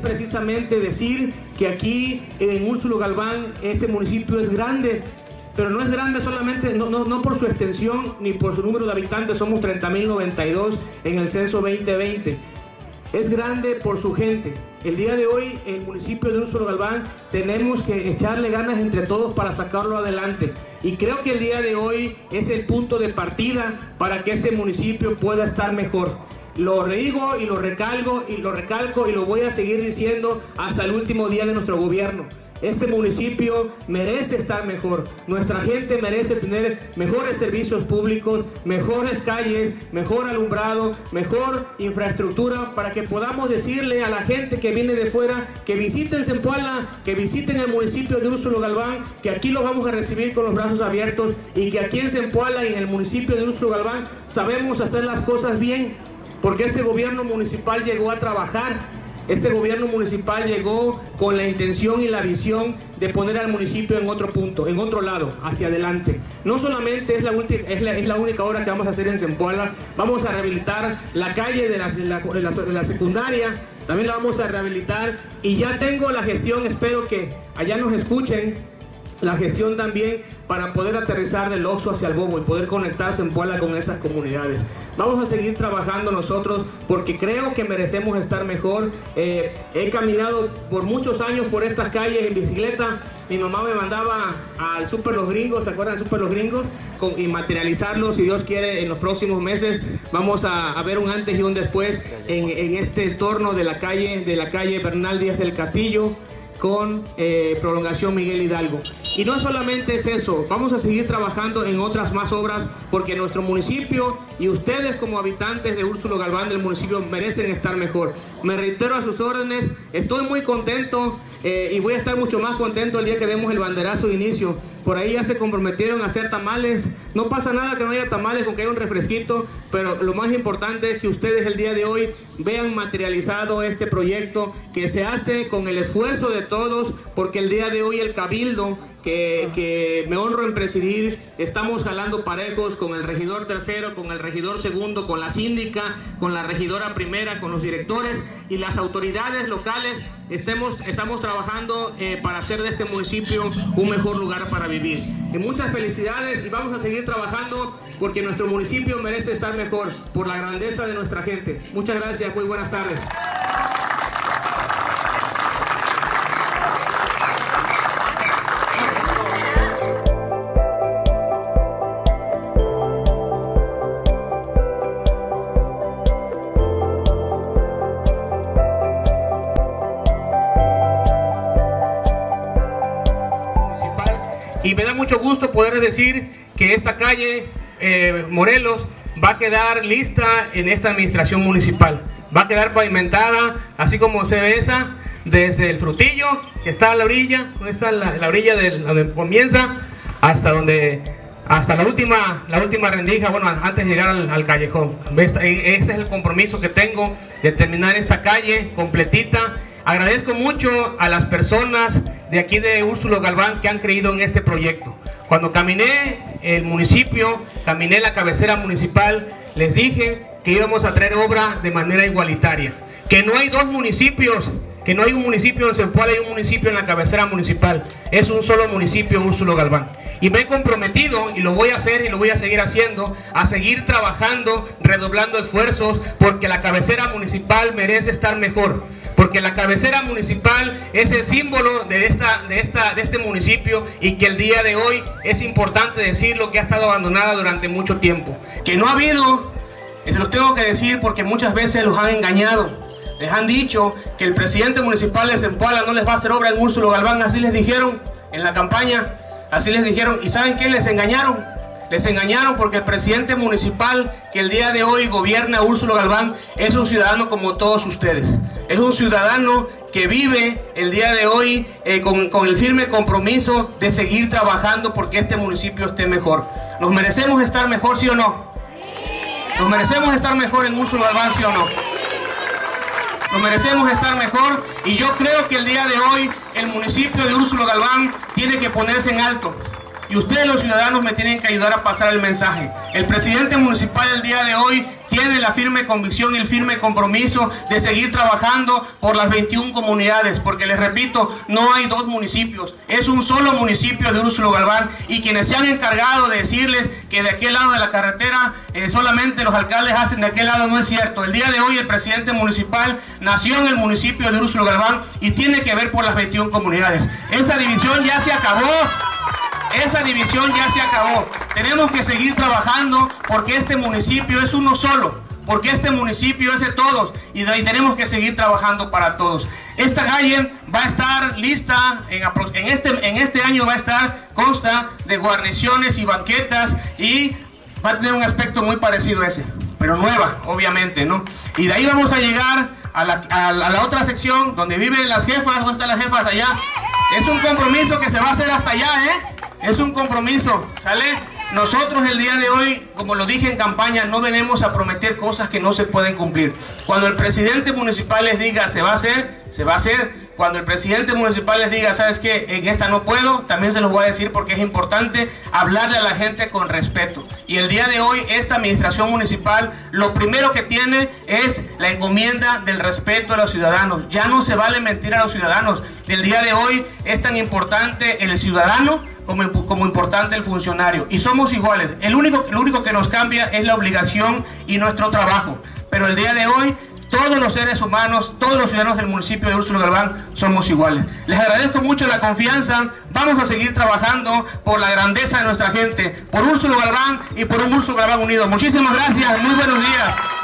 solamente decir que aquí en Úrsulo Galván este municipio es grande, pero no es grande solamente, no, no, no por su extensión ni por su número de habitantes, somos 30.092 en el censo 2020. Es grande por su gente. El día de hoy, el municipio de Úrsulo Galván, tenemos que echarle ganas entre todos para sacarlo adelante. Y creo que el día de hoy es el punto de partida para que este municipio pueda estar mejor. Lo digo y lo recalco y lo recalco y lo voy a seguir diciendo hasta el último día de nuestro gobierno. Este municipio merece estar mejor. Nuestra gente merece tener mejores servicios públicos, mejores calles, mejor alumbrado, mejor infraestructura para que podamos decirle a la gente que viene de fuera que visiten Zempoala, que visiten el municipio de Úrsulo Galván, que aquí los vamos a recibir con los brazos abiertos y que aquí en Zempoala y en el municipio de Úrsulo Galván sabemos hacer las cosas bien porque este gobierno municipal llegó a trabajar. Este gobierno municipal llegó con la intención y la visión de poner al municipio en otro punto, en otro lado, hacia adelante. No solamente es la, la, es la única obra que vamos a hacer en Zempoala, vamos a rehabilitar la calle de la secundaria, también la vamos a rehabilitar y ya tengo la gestión, espero que allá nos escuchen la gestión también para poder aterrizar del Oxo hacia el Bobo y poder conectarse en Puebla con esas comunidades. Vamos a seguir trabajando nosotros porque creo que merecemos estar mejor. Eh, he caminado por muchos años por estas calles en bicicleta. Mi mamá me mandaba al Super Los Gringos, ¿se acuerdan Super Los Gringos? Con, y materializarlo, si Dios quiere, en los próximos meses vamos a, ver un antes y un después en, en este entorno de la calle, de la calle Bernal Díaz del Castillo con eh, prolongación Miguel Hidalgo. Y no solamente es eso, vamos a seguir trabajando en otras más obras porque nuestro municipio y ustedes como habitantes de Úrsulo Galván del municipio merecen estar mejor. Me reitero a sus órdenes, estoy muy contento eh, y voy a estar mucho más contento el día que demos el banderazo de inicio. Por ahí ya se comprometieron a hacer tamales. No pasa nada que no haya tamales, con que haya un refresquito, pero lo más importante es que ustedes el día de hoy vean materializado este proyecto que se hace con el esfuerzo de todos, porque el día de hoy el Cabildo que, me honro en presidir. Estamos jalando parejos con el regidor tercero, con el regidor segundo, con la síndica, con la regidora primera, con los directores y las autoridades locales. Estemos, estamos trabajando eh, para hacer de este municipio un mejor lugar para vivir. Muchas felicidades y vamos a seguir trabajando porque nuestro municipio merece estar mejor por la grandeza de nuestra gente. Muchas gracias, muy buenas tardes. Gusto poder decir que esta calle eh, Morelos va a quedar lista en esta administración municipal. Va a quedar pavimentada, así como se ve esa, desde el frutillo, que está a la orilla, donde está la, orilla de donde comienza, hasta donde hasta la última, la última rendija, bueno, antes de llegar al, callejón. Ese es el compromiso que tengo de terminar esta calle completita Agradezco mucho a las personas de aquí de Úrsulo Galván que han creído en este proyecto. Cuando caminé el municipio, caminé la cabecera municipal, les dije que íbamos a traer obra de manera igualitaria. Que no hay dos municipios que no hay un municipio en Zempoala y un municipio en la cabecera municipal. Es un solo municipio, Úrsulo Galván. Y me he comprometido, y lo voy a hacer y lo voy a seguir haciendo, a seguir trabajando, redoblando esfuerzos, porque la cabecera municipal merece estar mejor. Porque la cabecera municipal es el símbolo de, esta, de, esta, de este municipio y que el día de hoy es importante decirlo que ha estado abandonada durante mucho tiempo. Que no ha habido, se los tengo que decir porque muchas veces los han engañado les han dicho que el presidente municipal de Zempoala no les va a hacer obra en Úrsulo Galván, así les dijeron en la campaña, así les dijeron. ¿Y saben qué? Les engañaron. Les engañaron porque el presidente municipal que el día de hoy gobierna Úrsulo Galván es un ciudadano como todos ustedes. Es un ciudadano que vive el día de hoy eh, con, el firme compromiso de seguir trabajando porque este municipio esté mejor. ¿Nos merecemos estar mejor, sí o no? ¿Nos merecemos estar mejor en Úrsulo Galván, sí o no? Nos merecemos estar mejor y yo creo que el día de hoy el municipio de Úrsulo Galván tiene que ponerse en alto. Y ustedes los ciudadanos me tienen que ayudar a pasar el mensaje. El presidente municipal el día de hoy tiene la firme convicción y el firme compromiso de seguir trabajando por las 21 comunidades, porque les repito, no hay dos municipios, es un solo municipio de Úrsulo Galván y quienes se han encargado de decirles que de aquel lado de la carretera eh, solamente los alcaldes hacen de aquel lado no es cierto. El día de hoy el presidente municipal nació en el municipio de Úrsulo Galván y tiene que ver por las 21 comunidades. Esa división ya se acabó. Esa división ya se acabó. Tenemos que seguir trabajando porque este municipio es uno solo. Porque este municipio es de todos y de ahí tenemos que seguir trabajando para todos. Esta calle va a estar lista, en, este, en este año va a estar, consta de guarniciones y banquetas y va a tener un aspecto muy parecido a ese, pero nueva, obviamente, ¿no? Y de ahí vamos a llegar a la, a la otra sección donde viven las jefas, ¿dónde están las jefas allá? Es un compromiso que se va a hacer hasta allá, ¿eh? Es un compromiso, ¿sale? Nosotros el día de hoy, como lo dije en campaña, no venimos a prometer cosas que no se pueden cumplir. Cuando el presidente municipal les diga se va a hacer, se va a hacer. Cuando el presidente municipal les diga, ¿sabes qué? En esta no puedo, también se los voy a decir porque es importante hablarle a la gente con respeto. Y el día de hoy, esta administración municipal, lo primero que tiene es la encomienda del respeto a los ciudadanos. Ya no se vale mentir a los ciudadanos. El día de hoy es tan importante el ciudadano como, como, importante el funcionario. Y somos iguales. El único, lo único que nos cambia es la obligación y nuestro trabajo. Pero el día de hoy, todos los seres humanos, todos los ciudadanos del municipio de Úrsulo Galván somos iguales. Les agradezco mucho la confianza. Vamos a seguir trabajando por la grandeza de nuestra gente, por Úrsulo Galván y por un Úrsulo Galván unido. Muchísimas gracias. Muy buenos días.